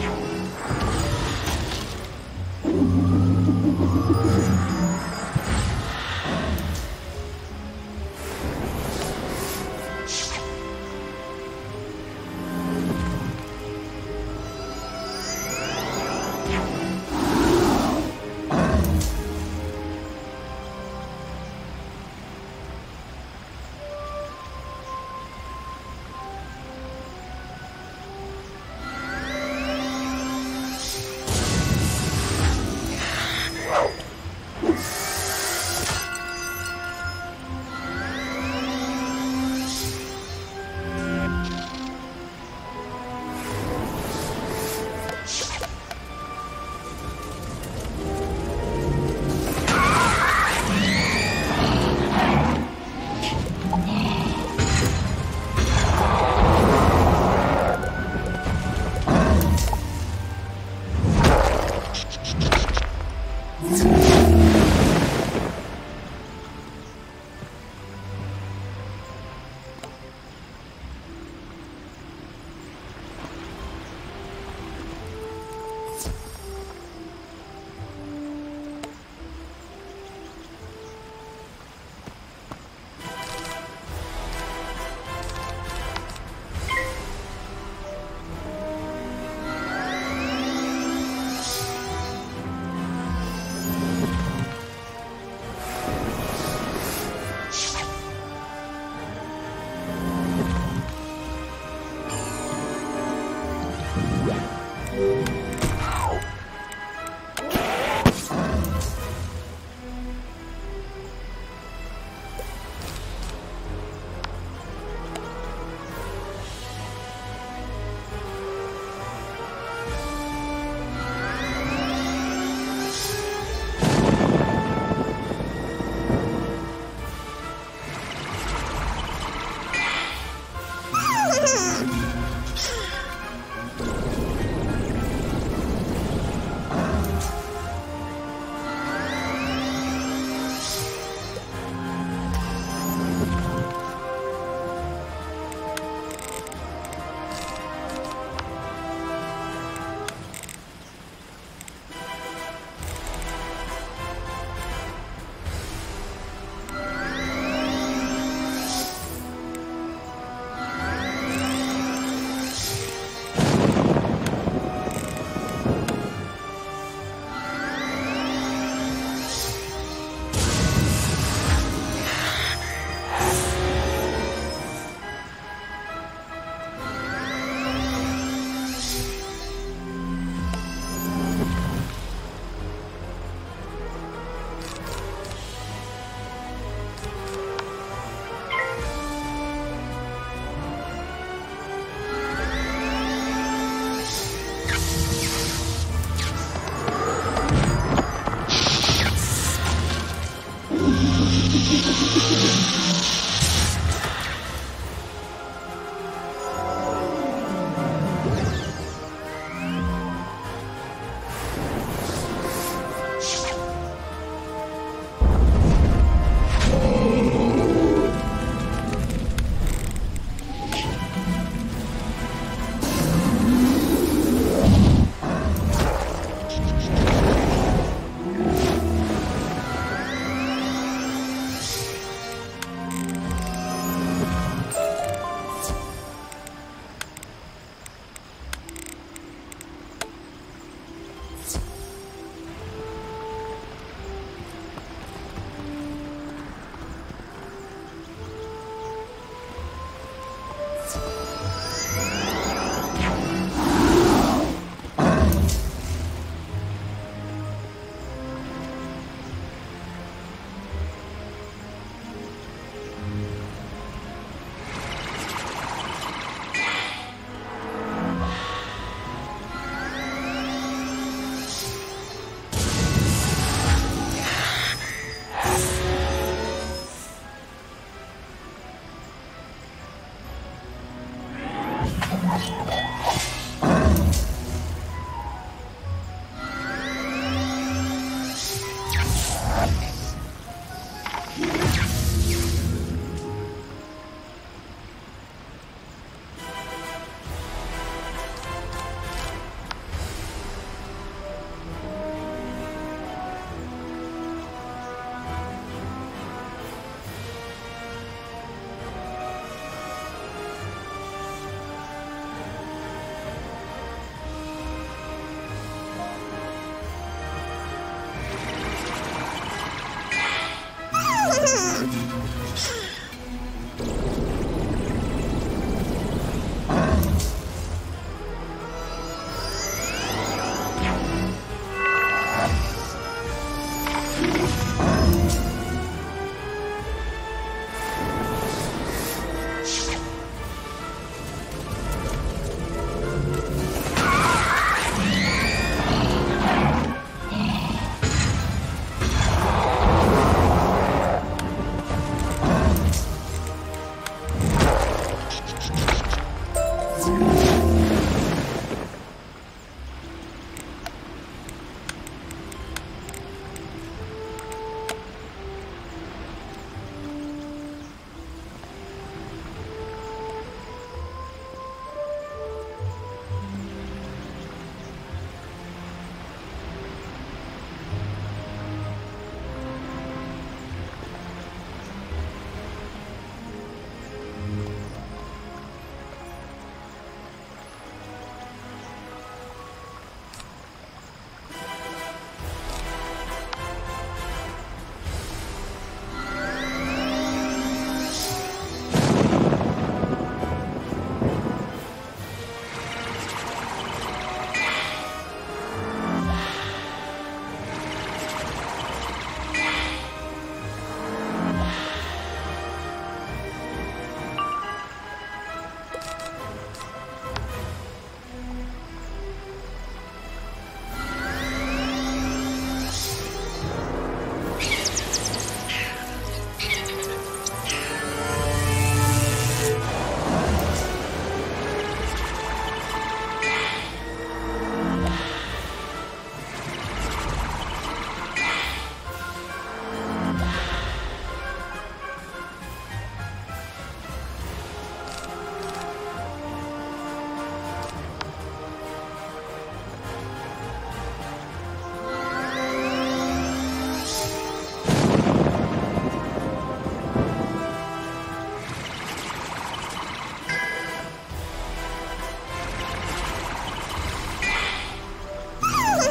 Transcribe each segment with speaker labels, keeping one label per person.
Speaker 1: you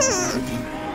Speaker 1: 哼。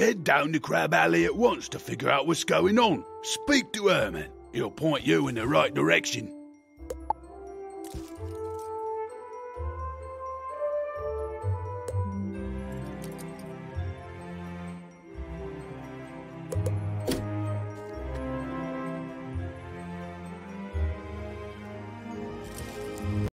Speaker 1: Head down to Crab Alley at once to figure out what's going on. Speak to Herman. He'll point you in the right direction.